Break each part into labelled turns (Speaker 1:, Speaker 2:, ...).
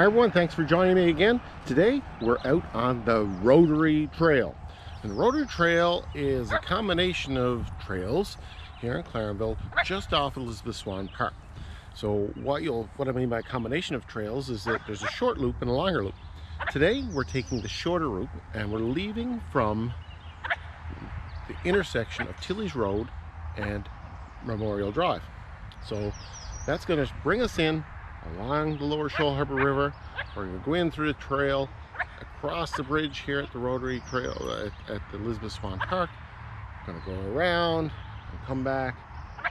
Speaker 1: Hi everyone, thanks for joining me again. Today we're out on the Rotary Trail. And the Rotary Trail is a combination of trails here in Clarenville, just off Elizabeth Swan Park. So what you'll what I mean by a combination of trails is that there's a short loop and a longer loop. Today we're taking the shorter route and we're leaving from the intersection of Tilley's Road and Memorial Drive. So that's going to bring us in along the lower Shoal Harbour River. We're going to go in through the trail, across the bridge here at the Rotary Trail at, at the Elizabeth Swan Park. We're going to go around and come back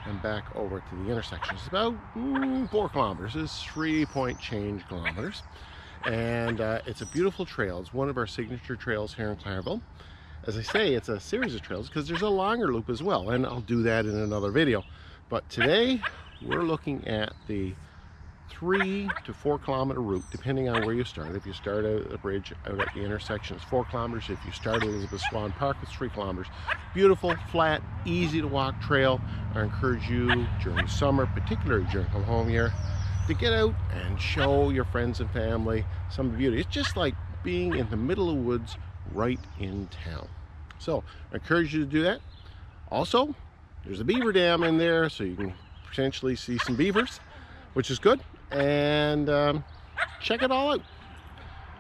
Speaker 1: and back over to the intersection. It's about mm, four kilometers. It's three point change kilometers. And uh, it's a beautiful trail. It's one of our signature trails here in Clarenville. As I say, it's a series of trails because there's a longer loop as well. And I'll do that in another video. But today we're looking at the three to four kilometer route depending on where you start. If you start at the bridge out at the intersection it's four kilometers. If you start at elizabeth swan park it's three kilometers. Beautiful flat easy to walk trail. I encourage you during summer particularly during come home year to get out and show your friends and family some of the beauty. It's just like being in the middle of the woods right in town. So i encourage you to do that. Also there's a beaver dam in there so you can potentially see some beavers which is good and um, check it all out.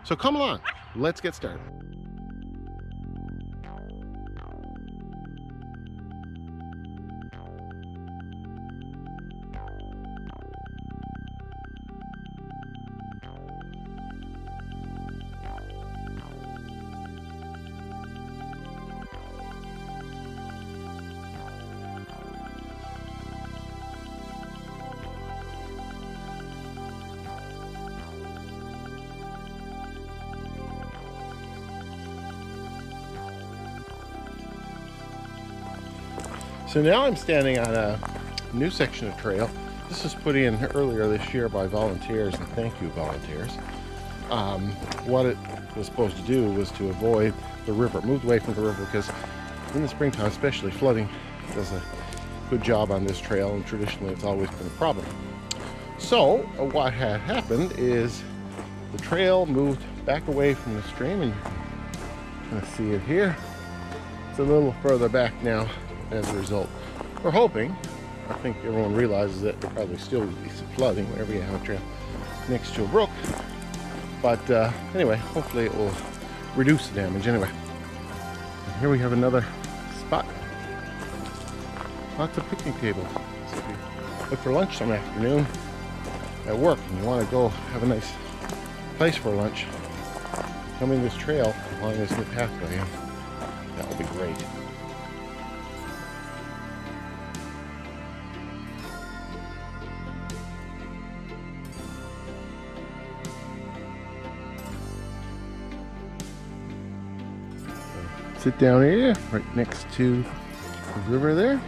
Speaker 1: So come along, let's get started. So now I'm standing on a new section of trail. This was put in earlier this year by volunteers, and thank you volunteers. Um, what it was supposed to do was to avoid the river, moved away from the river because in the springtime, especially flooding, does a good job on this trail, and traditionally it's always been a problem. So uh, what had happened is the trail moved back away from the stream, and you can see it here. It's a little further back now as a result. We're hoping, I think everyone realizes that there probably still will be some flooding whenever you have a trail next to a brook. But uh, anyway, hopefully it will reduce the damage anyway. And here we have another spot. Lots of picnic tables. So if you look for lunch some afternoon at work and you want to go have a nice place for lunch, coming this trail along this new pathway, that will be great. Sit down here right next to the river there.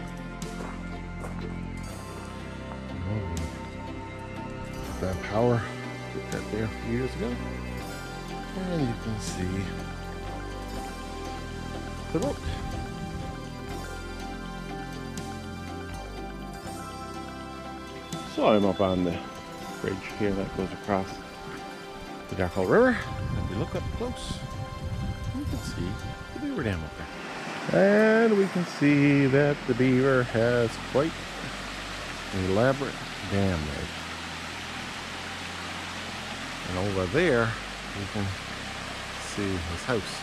Speaker 1: That power put that there years ago. And you can see the boat. So I'm up on the bridge here that goes across the Darkle River. If we look up close, you can see beaver dam up. And we can see that the beaver has quite elaborate dam there. And over there, you can see his house.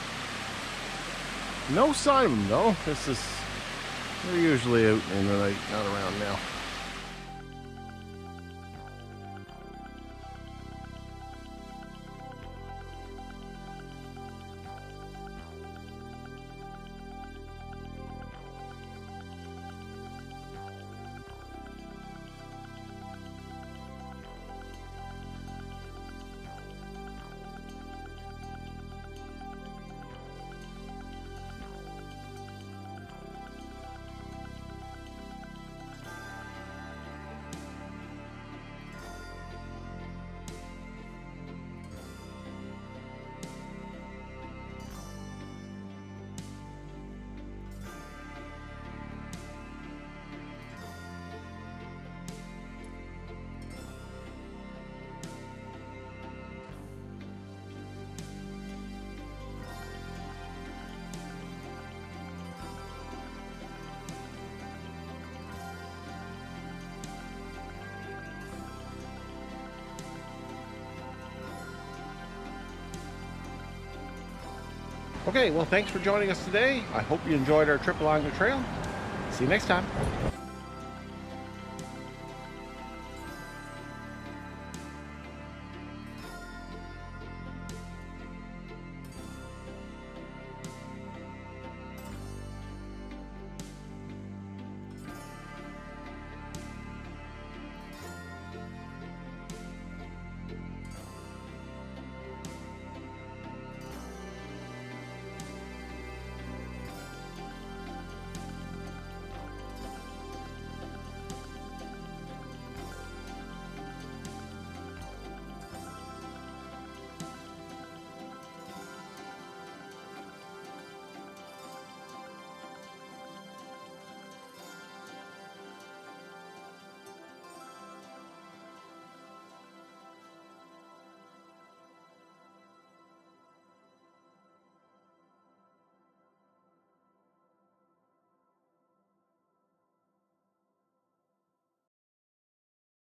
Speaker 1: No sign of him though. This is, they're usually out in the night, not around now. Okay, well, thanks for joining us today. I hope you enjoyed our trip along the trail. See you next time.